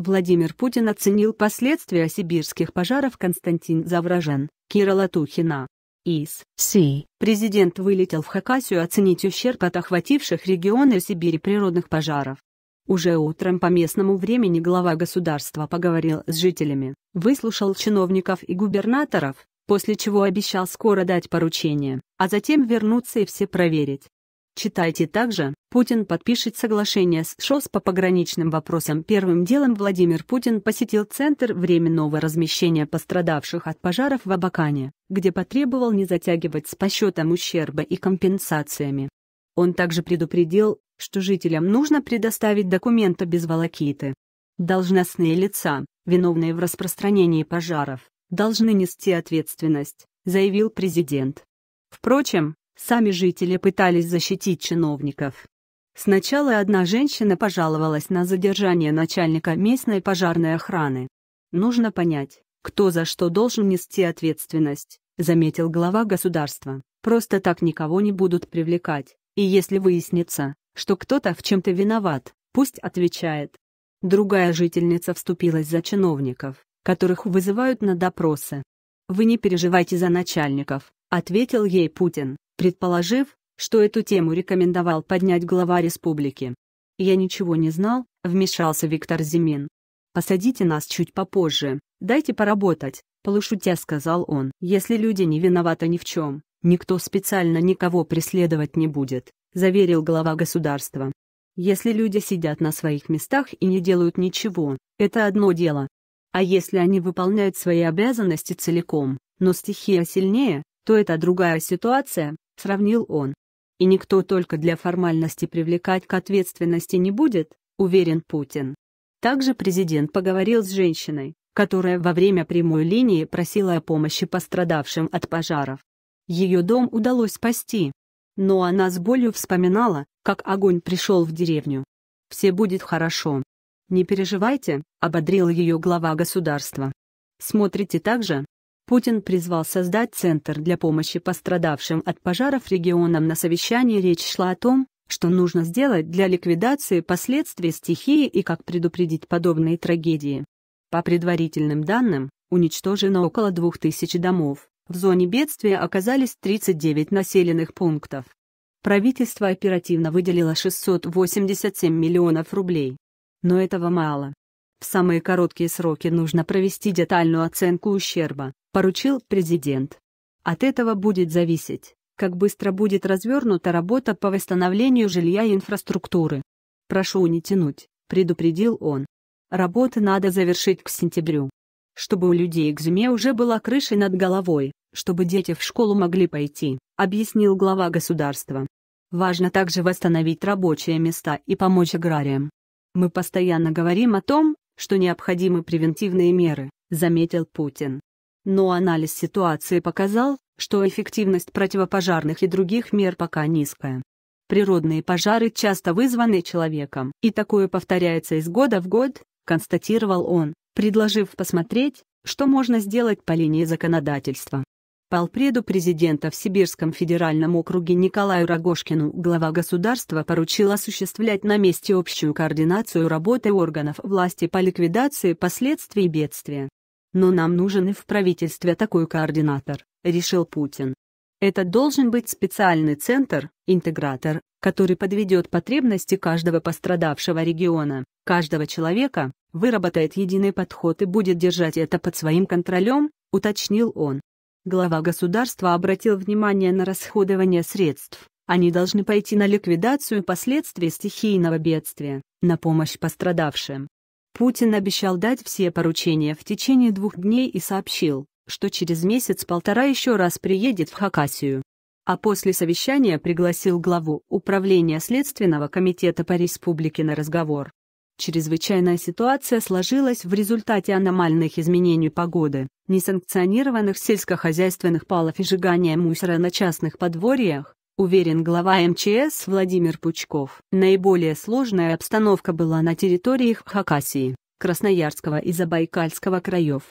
Владимир Путин оценил последствия сибирских пожаров Константин Завражен, Кира Латухина. ИС. Си. Президент вылетел в Хакасию оценить ущерб от охвативших регионы Сибири природных пожаров. Уже утром по местному времени глава государства поговорил с жителями, выслушал чиновников и губернаторов, после чего обещал скоро дать поручение, а затем вернуться и все проверить. Читайте также, Путин подпишет соглашение с ШОС по пограничным вопросам. Первым делом Владимир Путин посетил Центр временного размещения пострадавших от пожаров в Абакане, где потребовал не затягивать с посчетом ущерба и компенсациями. Он также предупредил, что жителям нужно предоставить документы без волокиты. Должностные лица, виновные в распространении пожаров, должны нести ответственность, заявил президент. Впрочем, Сами жители пытались защитить чиновников. Сначала одна женщина пожаловалась на задержание начальника местной пожарной охраны. «Нужно понять, кто за что должен нести ответственность», заметил глава государства. «Просто так никого не будут привлекать, и если выяснится, что кто-то в чем-то виноват, пусть отвечает». Другая жительница вступилась за чиновников, которых вызывают на допросы. «Вы не переживайте за начальников», — ответил ей Путин предположив, что эту тему рекомендовал поднять глава республики. «Я ничего не знал», — вмешался Виктор Зимин. «Посадите нас чуть попозже, дайте поработать», — полушутя сказал он. «Если люди не виноваты ни в чем, никто специально никого преследовать не будет», — заверил глава государства. «Если люди сидят на своих местах и не делают ничего, это одно дело. А если они выполняют свои обязанности целиком, но стихия сильнее, то это другая ситуация, — сравнил он. «И никто только для формальности привлекать к ответственности не будет», — уверен Путин. Также президент поговорил с женщиной, которая во время прямой линии просила о помощи пострадавшим от пожаров. Ее дом удалось спасти. Но она с болью вспоминала, как огонь пришел в деревню. «Все будет хорошо. Не переживайте», — ободрил ее глава государства. Смотрите также, Путин призвал создать Центр для помощи пострадавшим от пожаров регионам. На совещании речь шла о том, что нужно сделать для ликвидации последствий стихии и как предупредить подобные трагедии. По предварительным данным, уничтожено около 2000 домов, в зоне бедствия оказались 39 населенных пунктов. Правительство оперативно выделило 687 миллионов рублей. Но этого мало. В самые короткие сроки нужно провести детальную оценку ущерба, поручил президент. От этого будет зависеть, как быстро будет развернута работа по восстановлению жилья и инфраструктуры. «Прошу не тянуть», — предупредил он. «Работы надо завершить к сентябрю. Чтобы у людей к зиме уже была крыша над головой, чтобы дети в школу могли пойти», — объяснил глава государства. Важно также восстановить рабочие места и помочь аграриям. Мы постоянно говорим о том, что необходимы превентивные меры, заметил Путин. Но анализ ситуации показал, что эффективность противопожарных и других мер пока низкая. Природные пожары часто вызваны человеком, и такое повторяется из года в год, констатировал он, предложив посмотреть, что можно сделать по линии законодательства. Полпреду президента в Сибирском федеральном округе Николаю Рогошкину глава государства поручил осуществлять на месте общую координацию работы органов власти по ликвидации последствий бедствия. Но нам нужен и в правительстве такой координатор, решил Путин. Это должен быть специальный центр, интегратор, который подведет потребности каждого пострадавшего региона, каждого человека, выработает единый подход и будет держать это под своим контролем, уточнил он. Глава государства обратил внимание на расходование средств. Они должны пойти на ликвидацию последствий стихийного бедствия, на помощь пострадавшим. Путин обещал дать все поручения в течение двух дней и сообщил, что через месяц-полтора еще раз приедет в Хакасию. А после совещания пригласил главу Управления Следственного комитета по республике на разговор. Чрезвычайная ситуация сложилась в результате аномальных изменений погоды, несанкционированных сельскохозяйственных палов и сжигания мусора на частных подворьях, уверен глава МЧС Владимир Пучков. Наиболее сложная обстановка была на территориях Хакасии, Красноярского и Забайкальского краев.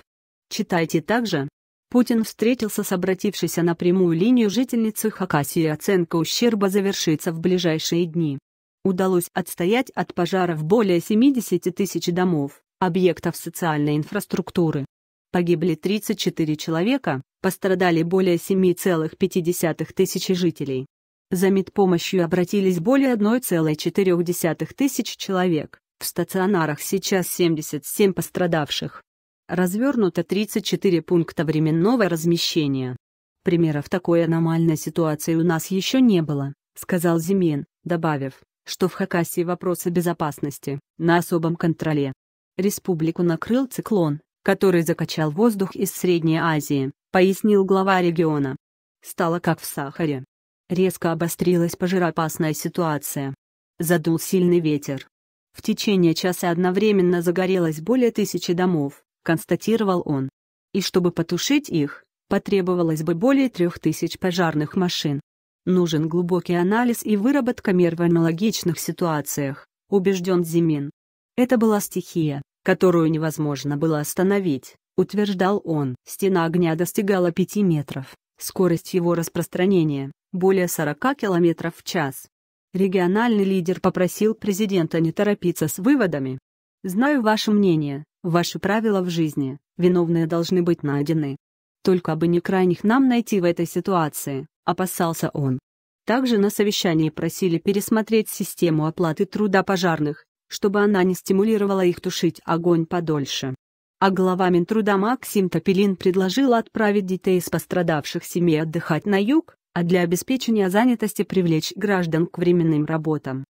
Читайте также. Путин встретился с обратившейся на прямую линию жительницей Хакасии. Оценка ущерба завершится в ближайшие дни. Удалось отстоять от пожаров более 70 тысяч домов, объектов социальной инфраструктуры. Погибли 34 человека, пострадали более 7,5 тысячи жителей. За медпомощью обратились более 1,4 тысяч человек, в стационарах сейчас 77 пострадавших. Развернуто 34 пункта временного размещения. Примеров такой аномальной ситуации у нас еще не было, сказал Зимин, добавив, что в Хакасии вопросы безопасности на особом контроле. Республику накрыл циклон, который закачал воздух из Средней Азии, пояснил глава региона. Стало как в Сахаре. Резко обострилась пожароопасная ситуация. Задул сильный ветер. В течение часа одновременно загорелось более тысячи домов, констатировал он. И чтобы потушить их, потребовалось бы более трех тысяч пожарных машин. Нужен глубокий анализ и выработка мер в аналогичных ситуациях, убежден Зимин. Это была стихия, которую невозможно было остановить, утверждал он. Стена огня достигала 5 метров, скорость его распространения – более 40 км в час. Региональный лидер попросил президента не торопиться с выводами. «Знаю ваше мнение, ваши правила в жизни, виновные должны быть найдены. Только бы не крайних нам найти в этой ситуации», — опасался он. Также на совещании просили пересмотреть систему оплаты труда пожарных, чтобы она не стимулировала их тушить огонь подольше. А глава Минтруда Максим Топилин предложил отправить детей из пострадавших семей отдыхать на юг, а для обеспечения занятости привлечь граждан к временным работам.